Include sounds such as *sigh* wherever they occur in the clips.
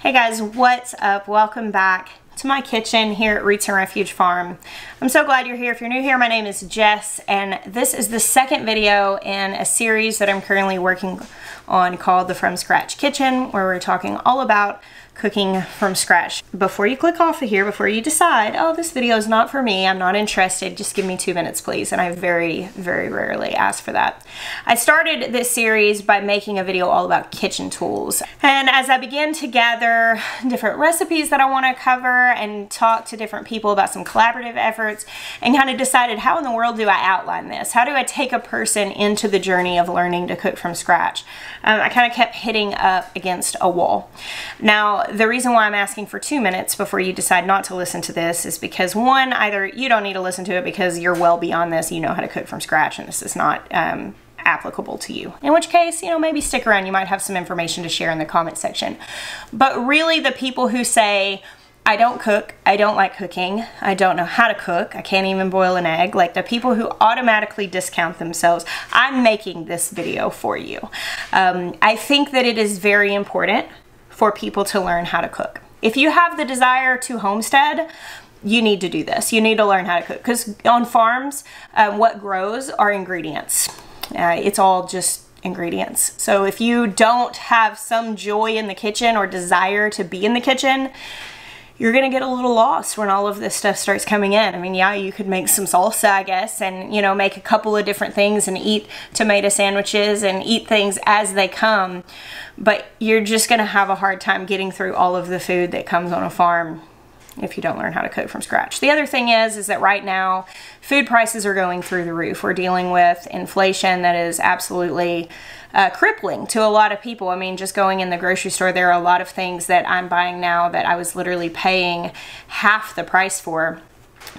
Hey guys, what's up? Welcome back to my kitchen here at Roots and Refuge Farm. I'm so glad you're here. If you're new here, my name is Jess, and this is the second video in a series that I'm currently working on called the From Scratch Kitchen, where we're talking all about cooking from scratch. Before you click off of here, before you decide, oh, this video is not for me, I'm not interested, just give me two minutes, please. And I very, very rarely ask for that. I started this series by making a video all about kitchen tools. And as I began to gather different recipes that I want to cover and talk to different people about some collaborative efforts and kind of decided how in the world do I outline this? How do I take a person into the journey of learning to cook from scratch? Um, I kind of kept hitting up against a wall. Now, the reason why I'm asking for two minutes before you decide not to listen to this is because one, either you don't need to listen to it because you're well beyond this, you know how to cook from scratch, and this is not um, applicable to you. In which case, you know, maybe stick around. You might have some information to share in the comment section. But really, the people who say, I don't cook, I don't like cooking, I don't know how to cook, I can't even boil an egg, like the people who automatically discount themselves, I'm making this video for you. Um, I think that it is very important for people to learn how to cook. If you have the desire to homestead, you need to do this. You need to learn how to cook because on farms, um, what grows are ingredients. Uh, it's all just ingredients. So if you don't have some joy in the kitchen or desire to be in the kitchen, you're gonna get a little lost when all of this stuff starts coming in. I mean, yeah, you could make some salsa, I guess, and you know, make a couple of different things and eat tomato sandwiches and eat things as they come, but you're just gonna have a hard time getting through all of the food that comes on a farm if you don't learn how to cook from scratch. The other thing is, is that right now, food prices are going through the roof. We're dealing with inflation that is absolutely uh, crippling to a lot of people. I mean, just going in the grocery store, there are a lot of things that I'm buying now that I was literally paying half the price for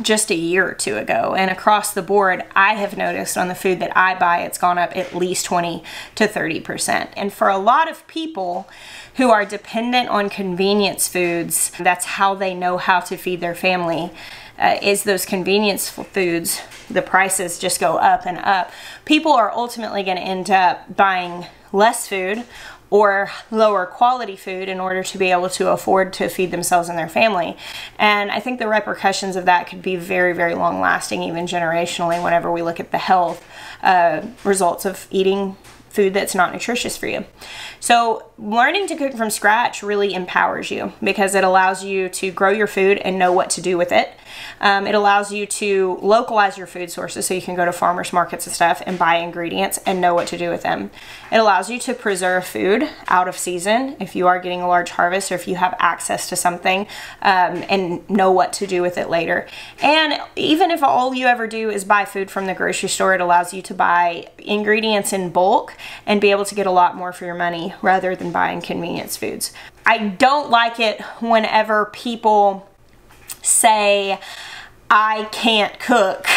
just a year or two ago. And across the board, I have noticed on the food that I buy, it's gone up at least 20 to 30%. And for a lot of people who are dependent on convenience foods, that's how they know how to feed their family. Uh, is those convenience foods, the prices just go up and up. People are ultimately going to end up buying less food or lower quality food in order to be able to afford to feed themselves and their family. And I think the repercussions of that could be very, very long lasting, even generationally, whenever we look at the health uh, results of eating food that's not nutritious for you. So learning to cook from scratch really empowers you because it allows you to grow your food and know what to do with it. Um, it allows you to localize your food sources so you can go to farmers markets and stuff and buy ingredients and know what to do with them. It allows you to preserve food out of season if you are getting a large harvest or if you have access to something um, and know what to do with it later. And even if all you ever do is buy food from the grocery store, it allows you to buy ingredients in bulk and be able to get a lot more for your money rather than buying convenience foods. I don't like it whenever people say, I can't cook,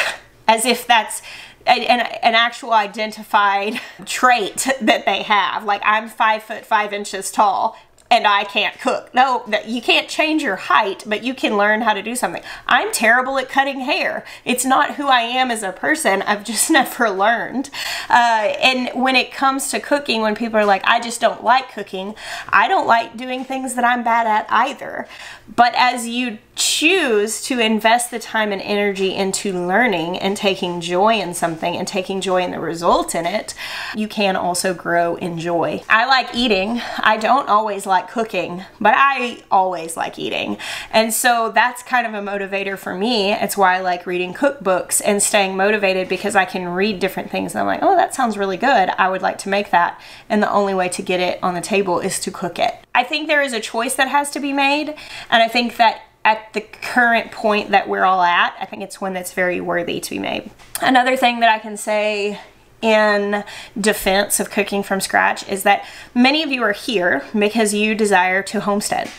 as if that's an, an, actual identified *laughs* trait that they have. Like I'm five foot five inches tall and I can't cook. No, you can't change your height, but you can learn how to do something. I'm terrible at cutting hair. It's not who I am as a person. I've *laughs* just never learned. Uh, and when it comes to cooking, when people are like, I just don't like cooking, I don't like doing things that I'm bad at either. But as you choose to invest the time and energy into learning and taking joy in something and taking joy in the result in it, you can also grow in joy. I like eating. I don't always like cooking, but I always like eating. And so that's kind of a motivator for me. It's why I like reading cookbooks and staying motivated because I can read different things and I'm like, oh, that sounds really good. I would like to make that. And the only way to get it on the table is to cook it. I think there is a choice that has to be made. And I think that at the current point that we're all at, I think it's one that's very worthy to be made. Another thing that I can say in defense of cooking from scratch is that many of you are here because you desire to homestead.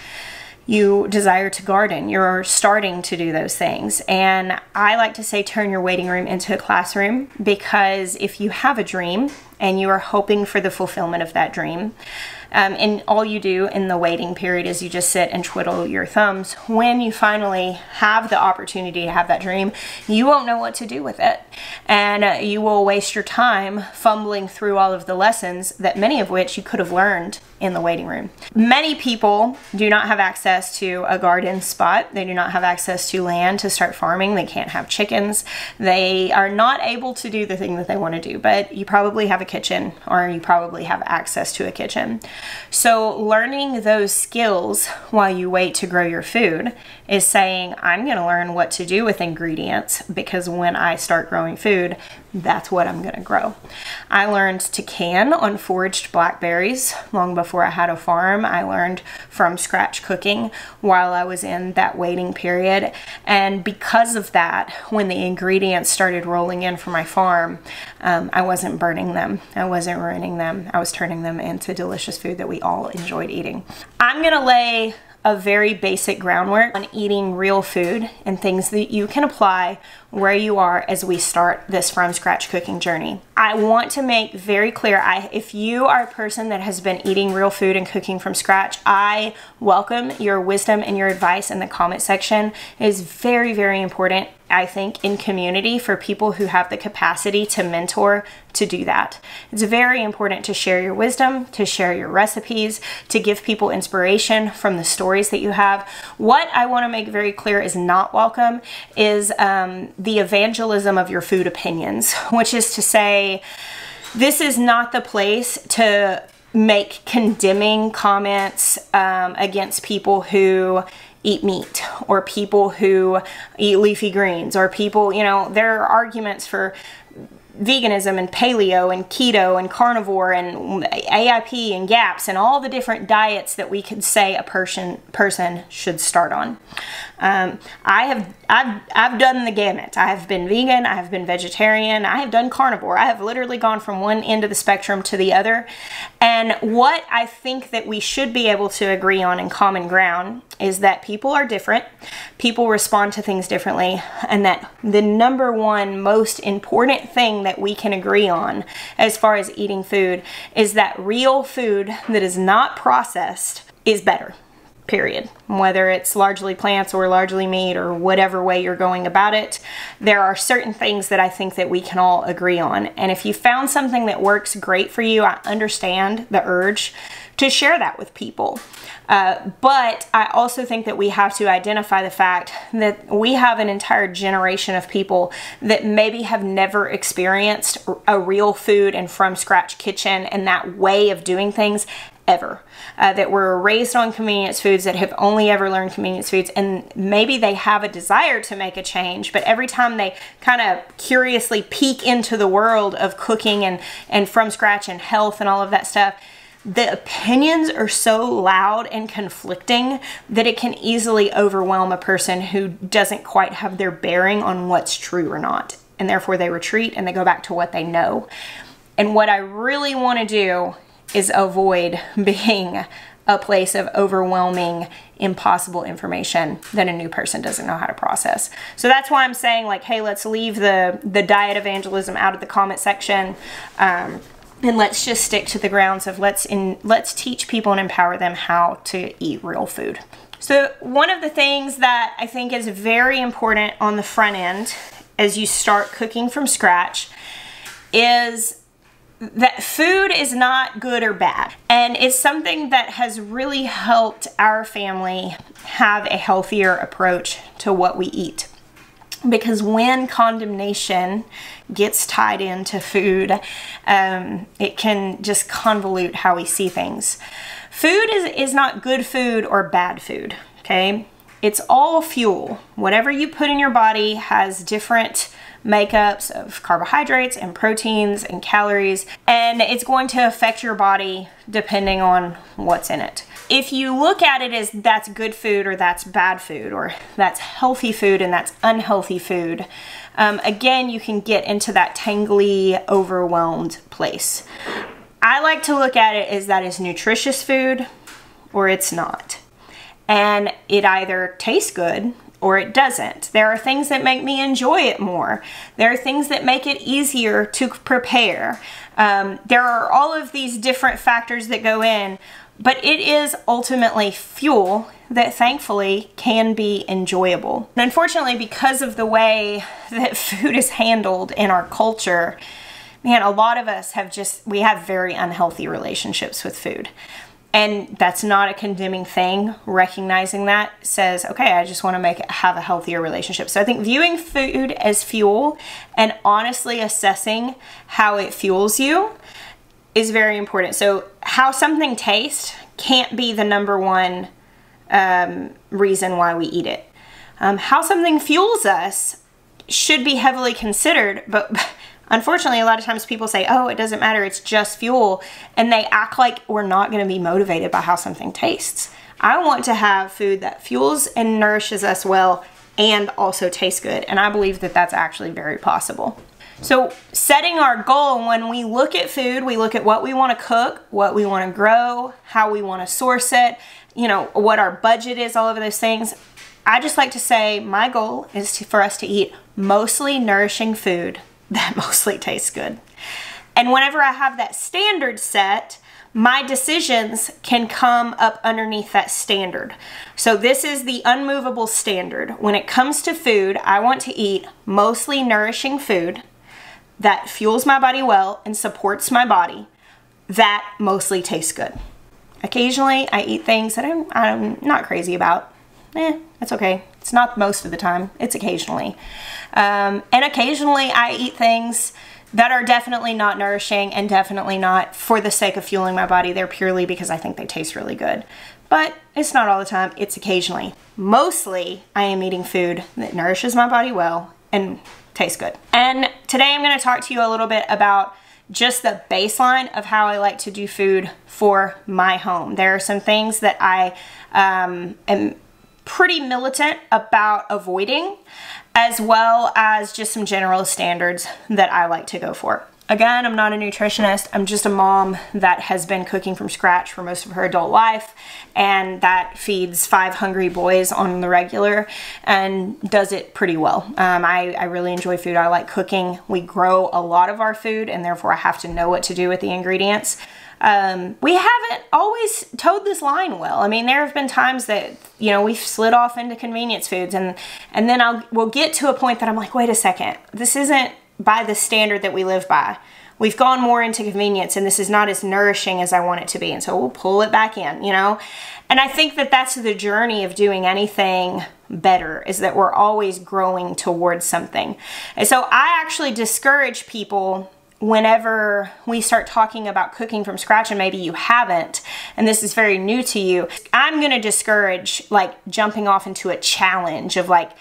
You desire to garden. You're starting to do those things. And I like to say turn your waiting room into a classroom because if you have a dream and you are hoping for the fulfillment of that dream, Um, and all you do in the waiting period is you just sit and twiddle your thumbs. When you finally have the opportunity to have that dream, you won't know what to do with it. And uh, you will waste your time fumbling through all of the lessons that many of which you could have learned in the waiting room. Many people do not have access to a garden spot. They do not have access to land to start farming. They can't have chickens. They are not able to do the thing that they want to do, but you probably have a kitchen or you probably have access to a kitchen. So learning those skills while you wait to grow your food is saying, I'm going to learn what to do with ingredients because when I start growing food, that's what I'm going to grow. I learned to can on foraged blackberries long before I had a farm. I learned from scratch cooking while I was in that waiting period. And because of that, when the ingredients started rolling in for my farm, um, I wasn't burning them. I wasn't ruining them. I was turning them into delicious food that we all enjoyed eating. I'm to lay a very basic groundwork on eating real food and things that you can apply where you are as we start this from scratch cooking journey. I want to make very clear I, if you are a person that has been eating real food and cooking from scratch, I welcome your wisdom and your advice in the comment section. It is very, very important, I think, in community for people who have the capacity to mentor to do that. It's very important to share your wisdom, to share your recipes, to give people inspiration from the stories that you have. What I want to make very clear is not welcome is um, the evangelism of your food opinions, *laughs* which is to say, this is not the place to make condemning comments um, against people who eat meat or people who eat leafy greens or people, you know, there are arguments for veganism and paleo and keto and carnivore and AIP and GAPS and all the different diets that we could say a person person should start on. Um, I have I've I've done the gamut. I have been vegan. I have been vegetarian. I have done carnivore. I have literally gone from one end of the spectrum to the other. And what I think that we should be able to agree on in common ground is that people are different. People respond to things differently, and that the number one most important thing that we can agree on as far as eating food is that real food that is not processed is better period. Whether it's largely plants or largely meat or whatever way you're going about it, there are certain things that I think that we can all agree on. And if you found something that works great for you, I understand the urge to share that with people. Uh, but I also think that we have to identify the fact that we have an entire generation of people that maybe have never experienced a real food and from scratch kitchen and that way of doing things ever. Uh, that were raised on convenience foods, that have only ever learned convenience foods, and maybe they have a desire to make a change, but every time they kind of curiously peek into the world of cooking and, and from scratch and health and all of that stuff, the opinions are so loud and conflicting that it can easily overwhelm a person who doesn't quite have their bearing on what's true or not. And therefore, they retreat and they go back to what they know. And what I really want to do is avoid being a place of overwhelming, impossible information that a new person doesn't know how to process. So that's why I'm saying like, hey, let's leave the, the diet evangelism out of the comment section. Um, and let's just stick to the grounds of let's in let's teach people and empower them how to eat real food. So one of the things that I think is very important on the front end as you start cooking from scratch is that food is not good or bad. And it's something that has really helped our family have a healthier approach to what we eat. Because when condemnation gets tied into food, um, it can just convolute how we see things. Food is, is not good food or bad food, okay? It's all fuel. Whatever you put in your body has different makeups of carbohydrates and proteins and calories, and it's going to affect your body depending on what's in it. If you look at it as that's good food or that's bad food or that's healthy food and that's unhealthy food, um, again, you can get into that tangly, overwhelmed place. I like to look at it as that is nutritious food or it's not. And it either tastes good or it doesn't. There are things that make me enjoy it more. There are things that make it easier to prepare. Um, there are all of these different factors that go in, but it is ultimately fuel that thankfully can be enjoyable. And unfortunately, because of the way *laughs* that food is handled in our culture, man, a lot of us have just, we have very unhealthy relationships with food. And that's not a condemning thing. Recognizing that says, okay, I just want to make it have a healthier relationship. So I think viewing food as fuel and honestly assessing how it fuels you is very important. So how something tastes can't be the number one um, reason why we eat it. Um, how something fuels us should be heavily considered, but *laughs* unfortunately, a lot of times people say, oh, it doesn't matter, it's just fuel, and they act like we're not going to be motivated by how something tastes. I want to have food that fuels and nourishes us well and also tastes good, and I believe that that's actually very possible. So setting our goal, when we look at food, we look at what we want to cook, what we want to grow, how we want to source it, you know, what our budget is, all of those things. I just like to say my goal is to, for us to eat mostly nourishing food that *laughs* mostly tastes good. And whenever I have that standard set, my decisions can come up underneath that standard. So this is the unmovable standard. When it comes to food, I want to eat mostly nourishing food that fuels my body well and supports my body that mostly tastes good. Occasionally, I eat things that I'm, I'm not crazy about. Eh, that's okay. It's not most of the time. It's occasionally. Um, and occasionally, I eat things that are definitely not nourishing and definitely not for the sake of fueling my body. They're purely because I think they taste really good. But it's not all the time. It's occasionally. Mostly, I am eating food that nourishes my body well and tastes good. And today I'm going to talk to you a little bit about just the baseline of how I like to do food for my home. There are some things that I um, am pretty militant about avoiding, as well as just some general standards that I like to go for. Again, I'm not a nutritionist. I'm just a mom that has been cooking from scratch for most of her adult life and that feeds five hungry boys on the regular and does it pretty well. Um, I, I really enjoy food. I like cooking. We grow a lot of our food and therefore I have to know what to do with the ingredients. Um, we haven't always toed this line well. I mean, there have been times that, you know, we've slid off into convenience foods and, and then I'll, we'll get to a point that I'm like, wait a second, this isn't by the standard that we live by. We've gone more into convenience and this is not as nourishing as I want it to be. And so we'll pull it back in, you know? And I think that that's the journey of doing anything better is that we're always growing towards something. And so I actually discourage people whenever we start talking about cooking from scratch and maybe you haven't and this is very new to you i'm going to discourage like jumping off into a challenge of like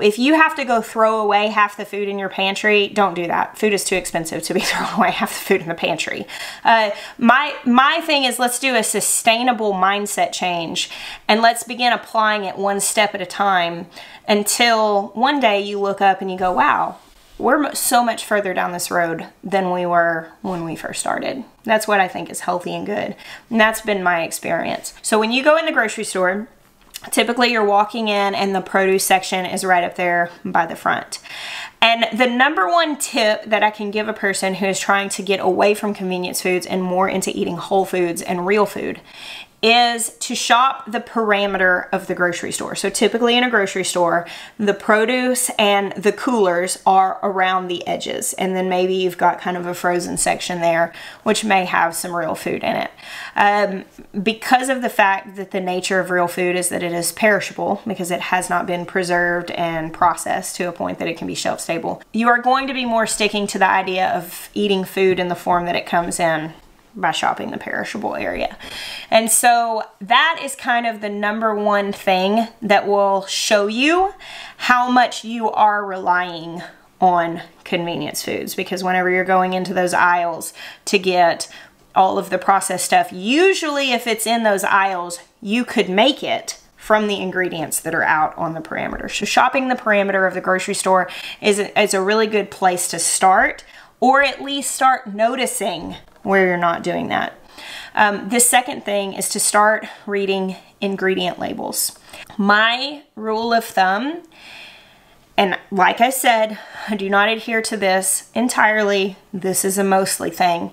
if you have to go throw away half the food in your pantry, don't do that. Food is too expensive to be *laughs* throwing away half the food in the pantry. Uh, my, my thing is let's do a sustainable mindset change and let's begin applying it one step at a time until one day you look up and you go, wow, we're so much further down this road than we were when we first started. That's what I think is healthy and good. And that's been my experience. So when you go in the grocery store, Typically you're walking in and the produce section is right up there by the front. And the number one tip that I can give a person who is trying to get away from convenience foods and more into eating whole foods and real food is to shop the parameter of the grocery store. So typically in a grocery store, the produce and the coolers are around the edges. And then maybe you've got kind of a frozen section there, which may have some real food in it. Um, because of the fact that the nature of real food is that it is perishable, because it has not been preserved and processed to a point that it can be shelf stable, you are going to be more sticking to the idea of eating food in the form that it comes in by shopping the perishable area. And so that is kind of the number one thing that will show you how much you are relying on convenience foods because whenever you're going into those aisles to get all of the processed stuff, usually if it's in those aisles, you could make it from the ingredients that are out on the parameter. So shopping the parameter of the grocery store is a, is a really good place to start or at least start noticing where you're not doing that. Um, the second thing is to start reading ingredient labels. My rule of thumb, and like I said, I do not adhere to this entirely. This is a mostly thing.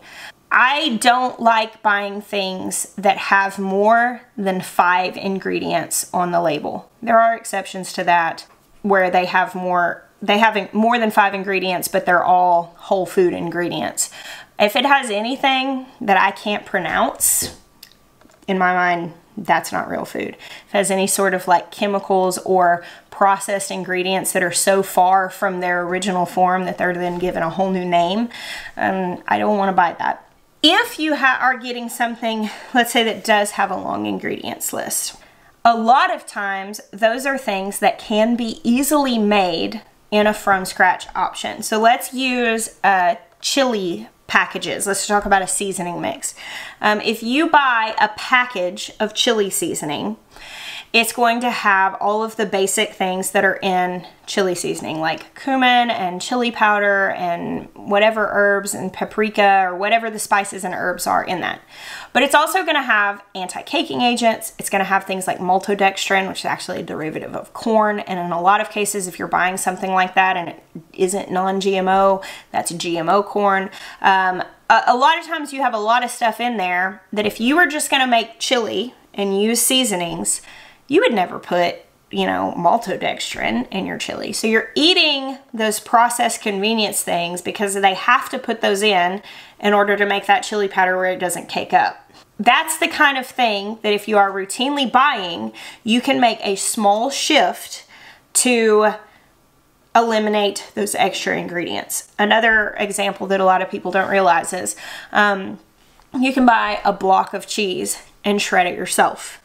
I don't like buying things that have more than five ingredients on the label. There are exceptions to that where they have more they have more than five ingredients, but they're all whole food ingredients. If it has anything that I can't pronounce, in my mind, that's not real food. If it has any sort of like chemicals or processed ingredients that are so far from their original form that they're then given a whole new name, um, I don't want to buy that. If you are getting something, let's say that does have a long ingredients list, a lot of times those are things that can be easily made in a from scratch option. So let's use a chili packages. Let's talk about a seasoning mix. Um, if you buy a package of chili seasoning, it's going to have all of the basic things that are in chili seasoning, like cumin and chili powder and whatever herbs and paprika or whatever the spices and herbs are in that. But it's also going to have anti-caking agents. It's going to have things like maltodextrin, which is actually a derivative of corn. And in a lot of cases, if you're buying something like that and it isn't non-GMO, that's GMO corn. Um, a, a lot of times you have a lot of stuff in there that if you were just going to make chili and use seasonings, you would never put you know, maltodextrin in your chili. So you're eating those processed convenience things because they have to put those in in order to make that chili powder where it doesn't cake up. That's the kind of thing that if you are routinely buying, you can make a small shift to eliminate those extra ingredients. Another example that a lot of people don't realize is um, you can buy a block of cheese and shred it yourself.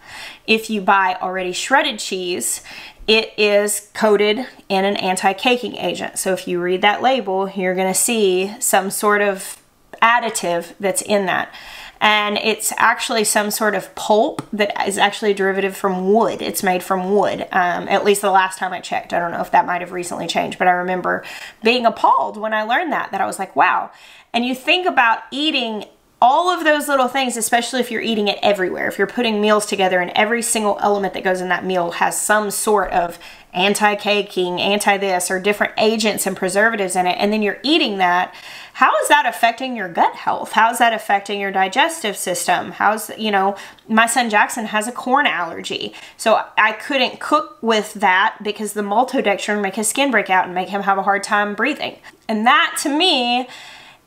If you buy already shredded cheese, it is coated in an anti-caking agent. So if you read that label, you're gonna see some sort of additive that's in that. And it's actually some sort of pulp that is actually a derivative from wood. It's made from wood, um, at least the last time I checked. I don't know if that might have recently changed, but I remember being appalled when I learned that, that I was like, wow. And you think about eating all of those little things, especially if you're eating it everywhere, if you're putting meals together and every single element that goes in that meal has some sort of anti-caking, anti-this, or different agents and preservatives in it, and then you're eating that, how is that affecting your gut health? How is that affecting your digestive system? How's, you know, my son Jackson has a corn allergy. So I couldn't cook with that because the maltodextrin make his skin break out and make him have a hard time breathing. And that to me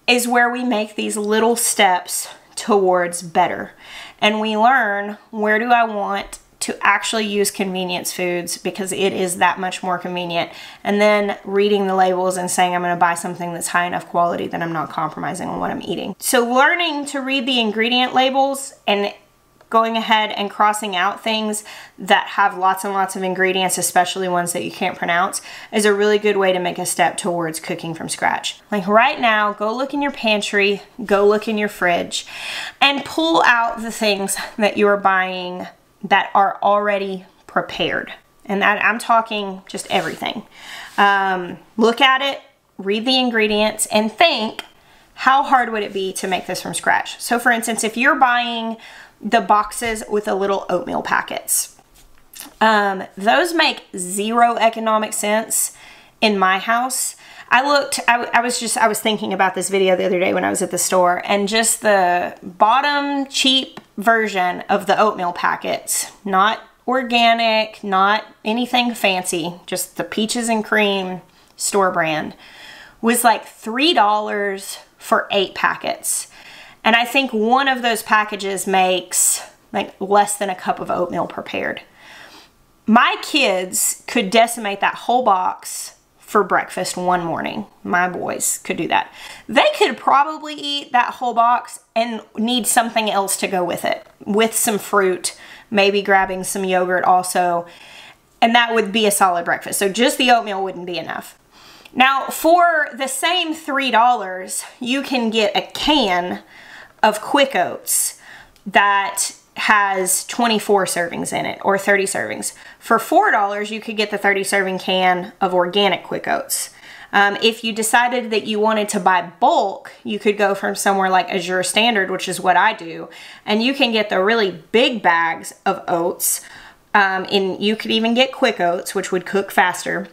is where we make these little steps towards better. And we learn where do I want to actually use convenience foods because it is that much more convenient. And then reading the labels and saying I'm going to buy something that's high enough quality that I'm not compromising on what I'm eating. So learning to read the ingredient labels and going ahead and crossing out things that have lots and lots of ingredients, especially ones that you can't pronounce, is a really good way to make a step towards cooking from scratch. Like right now, go look in your pantry, go look in your fridge, and pull out the things that you are buying that are already prepared. And that I'm talking just everything. Um, look at it, read the ingredients, and think, how hard would it be to make this from scratch? So for instance, if you're buying the boxes with the little oatmeal packets. Um, those make zero economic sense in my house. I looked, I, I, was just, I was thinking about this video the other day when I was at the store and just the bottom cheap version of the oatmeal packets, not organic, not anything fancy, just the peaches and cream store brand, was like $3 for eight packets. And I think one of those packages makes like less than a cup of oatmeal prepared. My kids could decimate that whole box for breakfast one morning. My boys could do that. They could probably eat that whole box and need something else to go with it, with some fruit, maybe grabbing some yogurt also, and that would be a solid breakfast. So just the oatmeal wouldn't be enough. Now, for the same $3, you can get a can of Quick Oats that has 24 servings in it or 30 servings. For $4, you could get the 30 serving can of organic Quick Oats. Um, if you decided that you wanted to buy bulk, you could go from somewhere like Azure Standard, which is what I do, and you can get the really big bags of oats. Um, and you could even get Quick Oats, which would cook faster.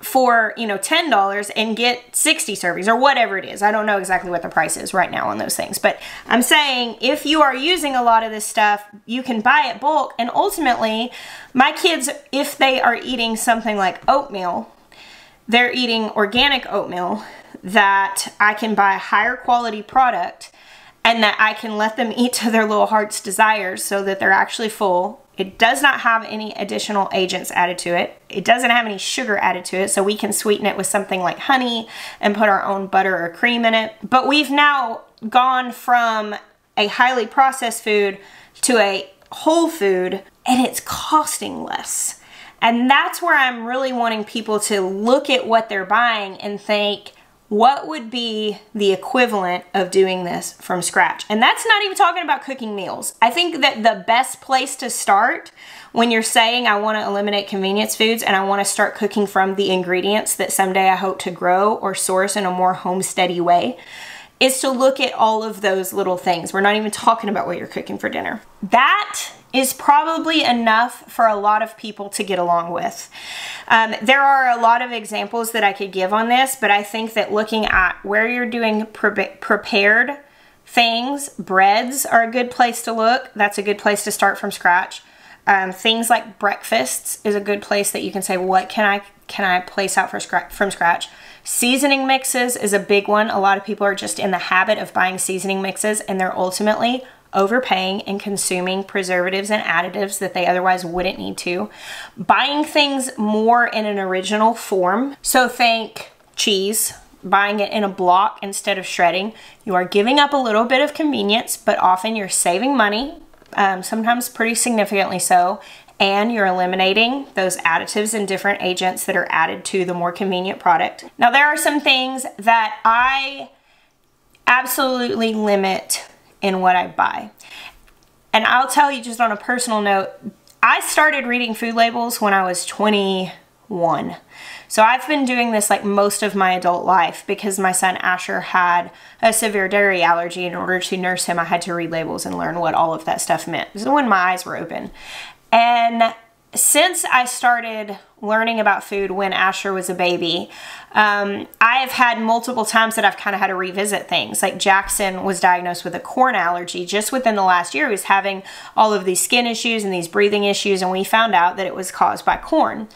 For you know $10 and get 60 servings or whatever it is. I don't know exactly what the price is right now on those things but i'm saying if you are using a lot of this stuff you can buy it bulk. And ultimately my kids if they are eating something like oatmeal they're eating organic oatmeal that i can buy a higher quality product and that i can let them *laughs* eat to their little heart's desires so that they're actually full it does not have any additional agents added to it. It doesn't have any sugar added to it, so we can sweeten it with something like honey and put our own butter or cream in it. But we've now gone from a highly processed food to a whole food, and it's costing less. And that's where I'm really wanting people to look at what they're buying and think, what would be the equivalent of doing this from scratch? And that's not even talking about cooking meals. I think that the best place to start when you're saying I want to eliminate convenience foods and I want to start cooking from the ingredients that someday I hope to grow or source in a more homesteady way is to look at all of those little things. We're not even talking about what you're cooking for dinner. That is probably enough for a lot of people to get along with. Um, there are a lot of examples that I could give on this, but I think that looking at where you're doing pre prepared things, breads are a good place to look. That's a good place to start from scratch. Um, things like breakfasts is a good place that you can say, what can I can I place out for from scratch? Seasoning mixes is a big one. A lot of people are just in the habit of buying seasoning mixes and they're ultimately overpaying and consuming preservatives and additives that they otherwise wouldn't need to. Buying things more in an original form. So think cheese, buying it in a block instead of shredding. You are giving up a little bit of convenience, but often you're saving money, um, sometimes pretty significantly so, and you're eliminating those additives and different agents that are added to the more convenient product. Now there are some things that I absolutely limit in what I buy. And I'll tell you just on a personal note, I started reading food labels when I was 21. So I've been doing this like most of my adult life because my son Asher had a severe dairy allergy. In order to nurse him, I had to read labels and learn what all of that stuff meant. Is when my eyes were open. And since I started learning about food when Asher was a baby, um, I have had multiple times that I've kind of had to revisit things. Like Jackson was diagnosed with a corn allergy just within the last year. He was having all of these skin issues and these breathing issues, and we found out that it was caused by corn.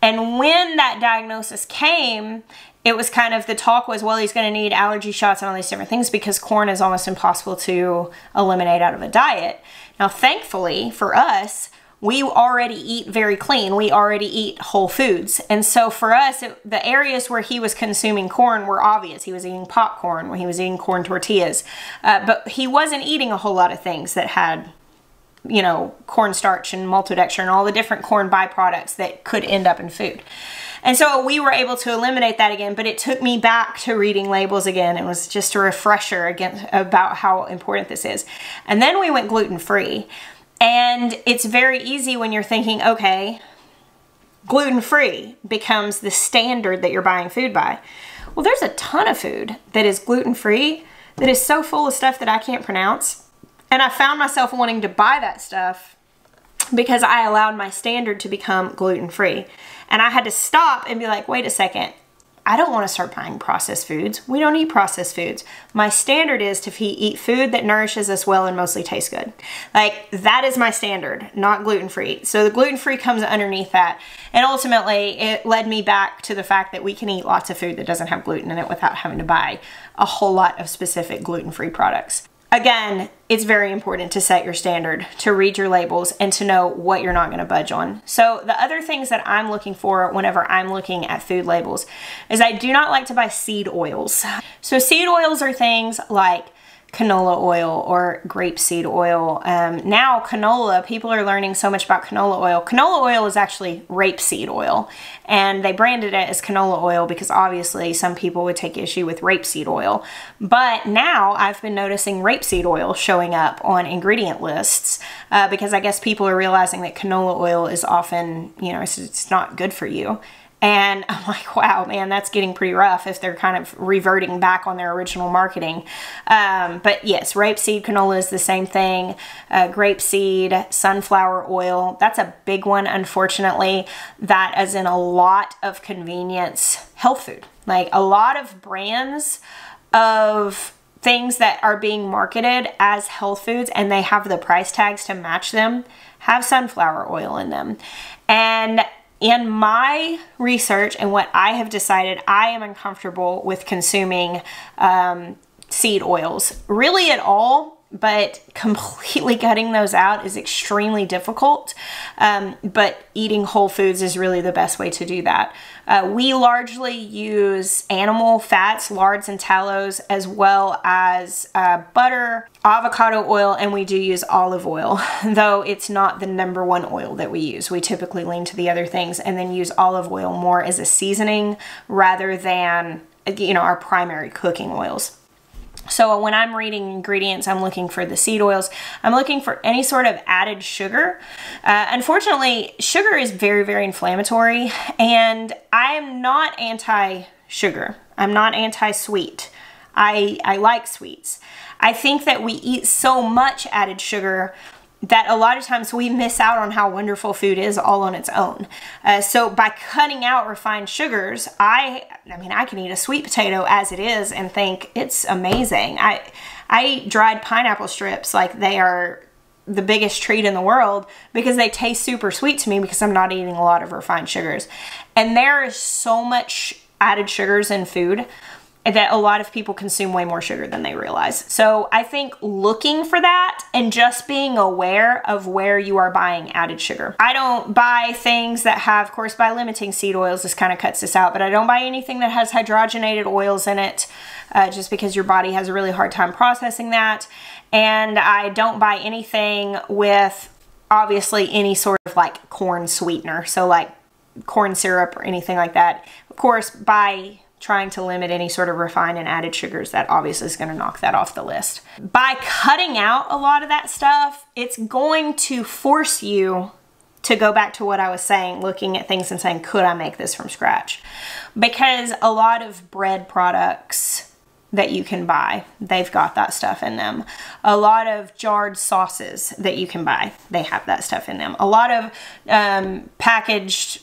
And when that diagnosis came, it was kind of the talk was, well, he's going to need allergy shots and all these different things because corn is almost impossible to eliminate out of a diet. Now, thankfully for us, we already eat very clean. We already eat whole foods. And so for us, it, the areas where he was consuming corn were obvious. He was eating popcorn, when he was eating corn tortillas. Uh, but he wasn't eating a whole lot of things that had, you know, cornstarch and maltodextrin and all the different corn byproducts that could end up in food. And so we were able to eliminate that again, but it took me back to reading labels again. It was just a refresher again about how important this is. And then we went gluten free. And it's very easy when you're thinking, okay, gluten-free becomes the standard that you're buying food by. Well, there's a ton of food that is gluten-free that is so full of stuff that I can't pronounce. And I found myself wanting to buy that stuff because I allowed my standard to become gluten-free. And I had to stop and be like, wait a second, I don't want to start buying processed foods. We don't eat processed foods. My standard is to eat food that nourishes us well and mostly tastes good. Like that is my standard, not gluten-free. So the gluten-free comes underneath that. And ultimately it led me back to the fact that we can eat lots of food that doesn't have gluten in it without having to buy a whole lot of specific gluten-free products. Again, it's very important to set your standard, to read your labels, and to know what you're not going to budge on. So the other things that I'm looking for whenever I'm looking at food labels is I do not like to buy seed oils. So seed oils are things like canola oil or grapeseed oil. Um, now canola, people are learning so much about canola oil. Canola oil is actually rapeseed oil and they branded it as canola oil because obviously some people would take issue with rapeseed oil. But now I've been noticing rapeseed oil showing up on ingredient lists uh, because I guess people are realizing that canola oil is often, you know, it's, it's not good for you. And *laughs* I'm like, wow, man, that's getting pretty rough if they're kind of reverting back on their original marketing. Um, but yes, rapeseed canola is the same thing. Uh, grapeseed, sunflower oil, that's a big one, unfortunately. That is in a lot of convenience health food. Like a lot of brands of things that are being marketed as health foods and they have the price tags to match them have sunflower oil in them. And in my research and what I have decided, I am uncomfortable with consuming um, seed oils. Really at all but completely cutting those out is extremely difficult. Um, but eating whole foods is really the best way to do that. Uh, we largely use animal fats, lards, and tallows, as well as uh, butter, avocado oil, and we do use olive oil, *laughs* though it's not the number one oil that we use. We typically lean to the other things and then use olive oil more as a seasoning rather than you know our primary cooking oils. So when I'm reading ingredients, I'm looking for the seed oils. I'm looking for any sort of added sugar. Uh, unfortunately, sugar is very, very inflammatory, and I am not anti-sugar. I'm not anti-sweet. I, I like sweets. I think that we eat so much added sugar that a lot of times we miss out on how wonderful food is all on its own. Uh, so by cutting out refined sugars, I I mean I can eat a sweet potato as it is and think it's amazing. I I eat dried pineapple strips like they are the biggest treat in the world because they taste super sweet to me because I'm not eating a lot of refined sugars. And there is so much added sugars in food that a lot of people consume way more sugar than they realize. So I think looking for that and just being aware of where you are buying added sugar. I don't by things that have, of course, by limiting seed oils, this kind of cuts this out, but I don't buy anything that has hydrogenated oils in it uh, just because your body has a really hard time processing that. And I don't buy anything with obviously any sort of like corn sweetener. So like corn syrup or anything like that. Of course, buy trying to limit any sort of refined and added sugars, that obviously is going to knock that off the list. By cutting out a lot of that stuff, it's going to force you to go back to what I was saying, looking at things and saying, could I make this from scratch? Because a lot of bread products that you can buy, they've got that stuff in them. A lot of jarred sauces that you can buy, they have that stuff in them. A lot of um, packaged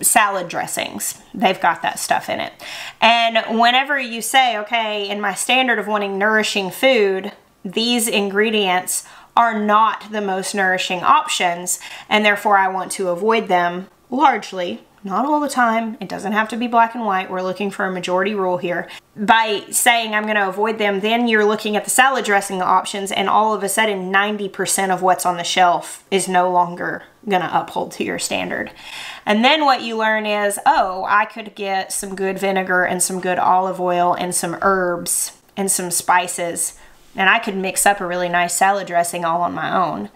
salad dressings. They've got that stuff in it. And whenever you say, okay, in my standard of wanting nourishing food, these ingredients are not the most nourishing options, and therefore I want to avoid them largely not all the time. It doesn't have to be black and white. We're looking for a majority rule here. By saying I'm going to avoid them, then you're looking at the salad dressing options and all of a sudden 90% of what's on the shelf is no longer going to uphold to your standard. And then what you learn is, oh, I could get some good vinegar and some good olive oil and some herbs and some spices and I could mix up a really nice salad dressing all on my own.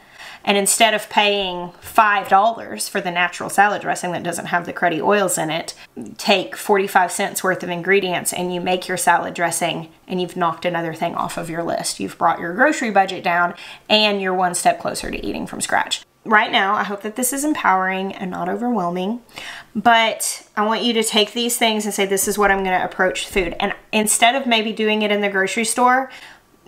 And instead of paying $5 for the natural salad dressing that doesn't have the cruddy oils in it, take 45 cents worth of ingredients and you make your salad dressing and you've knocked another thing off of your list. You've brought your grocery budget down and you're one step closer to eating from scratch. Right now, I hope that this is empowering and not overwhelming, but I want you to take these things and say, this is what I'm gonna approach food. And instead of maybe doing it in the grocery store,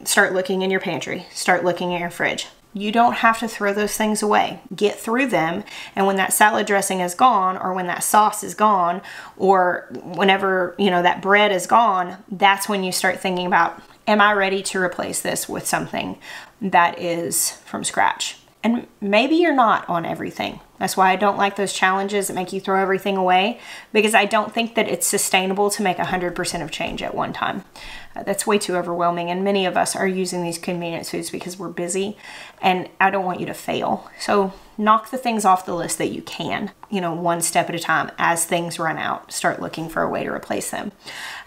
start looking in your pantry, start looking at your fridge you don't have to throw those things away. Get through them, and when that salad dressing is gone, or when that sauce is gone, or whenever you know that bread is gone, that's when you start thinking about, am I ready to replace this with something that is from scratch? And maybe you're not on everything. That's why I don't like those challenges that make you throw everything away because I don't think that it's sustainable to make 100% of change at one time. Uh, that's way too overwhelming and many of us are using these convenience foods because we're busy and I don't want you to fail. So knock the things off the list that you can, you know, one step at a time as things run out, start looking for a way to replace them.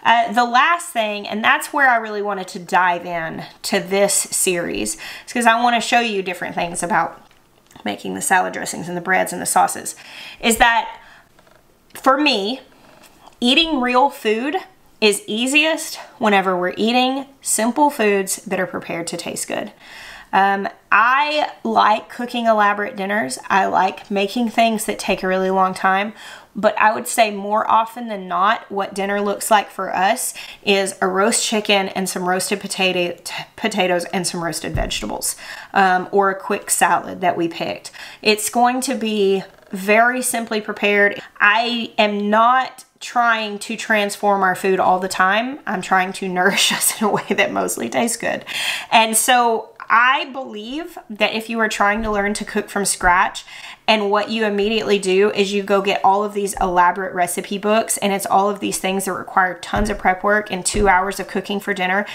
Uh, the last thing, and that's where I really wanted to dive in to this series, is because I want to show you different things about making the salad dressings and the breads and the sauces, is that for me, eating real food is easiest whenever we're eating simple foods that are prepared to taste good. Um, I like cooking elaborate dinners. I like making things that take a really long time. But I would say more often than not, what dinner looks like for us is a roast chicken and some roasted potato, potatoes and some roasted vegetables, um, or a quick salad that we picked. It's going to be very simply prepared. I am not trying to transform our food all the time. I'm trying to *laughs* nourish us in a way that mostly tastes good. And so I believe that if you are trying to learn to cook from scratch and what you immediately do is you go get all of these elaborate recipe books and it's all of these things that require tons of prep work and two hours of cooking for dinner.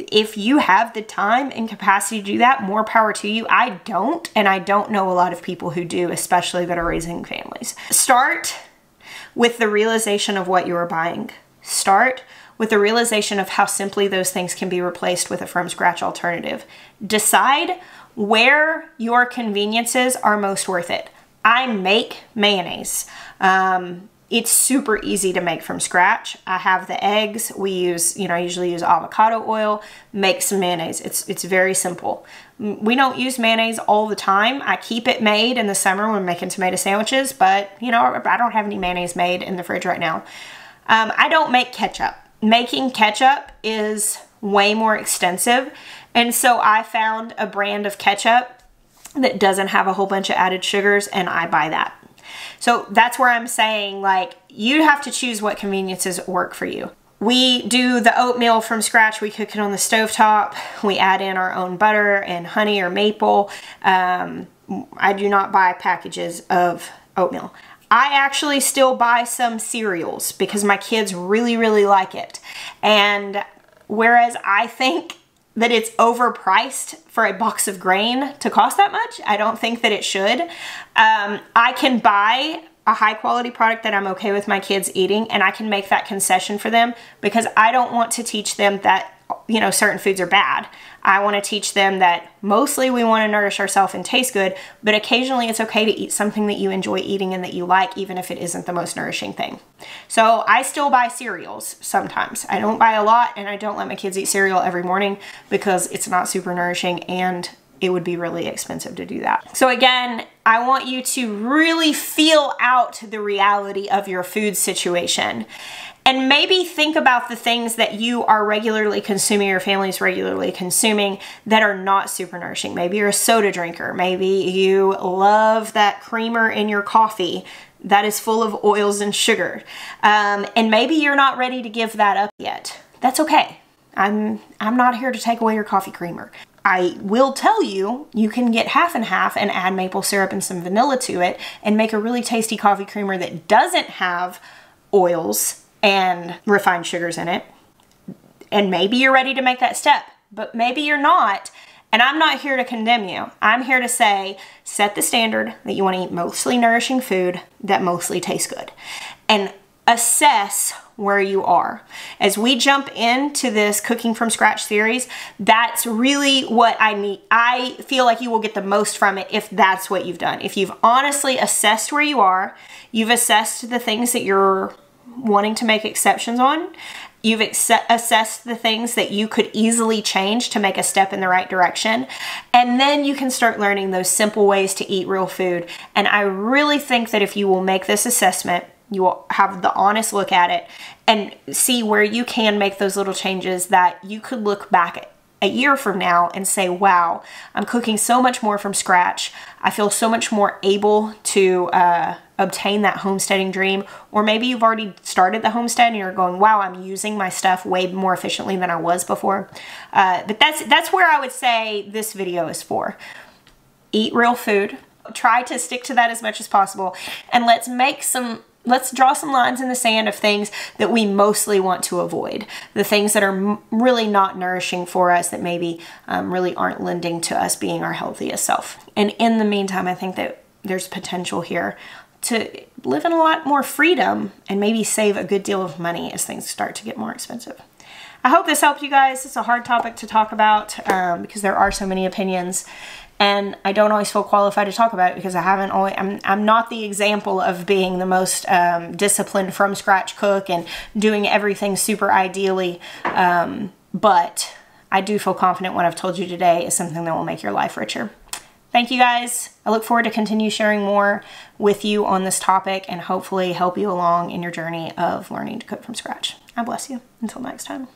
If you have the time and capacity to do that, more power to you. I don't, and I don't know a lot of people who do, especially that are raising families. Start with the realization of what you are buying. Start with the realization of how simply those things can be replaced with a from scratch alternative. Decide where your conveniences are most worth it. I make mayonnaise. Um, it's super easy to make from scratch. I have the eggs. We use, you know, I usually use avocado oil, make some mayonnaise. It's, it's very simple. We don't use mayonnaise all the time. I keep it made in the summer when making tomato sandwiches, but you know, I don't have any mayonnaise made in the fridge right now. Um, I don't make ketchup making ketchup is way more extensive. And so I found a brand of ketchup that doesn't have a whole bunch of added sugars and I buy that. So that's where I'm saying like you have to choose what conveniences work for you. We do the oatmeal from scratch. We cook it on the stove top. We add in our own butter and honey or maple. Um, I do not buy packages of oatmeal. I actually still buy some cereals because my kids really, really like it. And whereas I think that it's overpriced for a box of grain to cost that much, I don't think that it should. Um, I can buy a high quality product that I'm okay with my kids eating and I can make that concession for them because I don't want to teach them that you know, certain foods are bad. I want to teach them that mostly we want to nourish ourselves and taste good, but occasionally it's okay to eat something that you enjoy eating and that you like, even if it isn't the most nourishing thing. So I still buy cereals sometimes. I don't buy a lot and I don't let my kids eat cereal every morning because it's not super nourishing and it would be really expensive to do that. So again, I want you to really feel out the reality of your food situation and maybe think about the things that you are regularly consuming, your family's regularly consuming that are not super nourishing. Maybe you're a soda drinker. Maybe you love that creamer in your coffee that is full of oils and sugar. Um, and maybe you're not ready to give that up yet. That's okay. I'm, I'm not here to take away your coffee creamer. I will tell you, you can get half and half and add maple syrup and some vanilla to it and make a really tasty coffee creamer that doesn't have oils and refined sugars in it. And maybe you're ready to make that step, but maybe you're not. And I'm not here to condemn you. I'm here to say, set the standard that you want to eat mostly nourishing food that mostly tastes good. And assess where you are. As we jump into this cooking from scratch series, that's really what I need. I feel like you will get the most from it if that's what you've done. If you've honestly assessed where you are, you've assessed the things that you're wanting to make exceptions on. You've assessed the things that you could easily change to make a step in the right direction. And then you can start learning those simple ways to eat real food. And I really think that if you will make this assessment, you will have the honest look at it and see where you can make those little changes that you could look back a year from now and say, wow, I'm cooking so much more from scratch. I feel so much more able to uh, obtain that homesteading dream. Or maybe you've already started the homestead and you're going, wow, I'm using my stuff way more efficiently than I was before. Uh, but that's, that's where I would say this video is for. Eat real food. Try to stick to that as much as possible. And let's make some let's draw some lines in the sand of things that we mostly want to avoid. The things that are really not nourishing for us that maybe um, really aren't lending to us being our healthiest self. And in the meantime, I think that there's potential here to live in a lot more freedom and maybe save a good deal of money as things start to get more expensive. I hope this helped you guys. It's a hard topic to talk about um, because there are so many opinions and I don't always feel qualified to talk about it because I haven't always, I'm, I'm not the example of being the most um, disciplined from scratch cook and doing everything super ideally, um, but I do feel confident what I've told you today is something that will make your life richer. Thank you guys. I look forward to continue sharing more with you on this topic and hopefully help you along in your journey of learning to cook from scratch. I bless you. Until next time.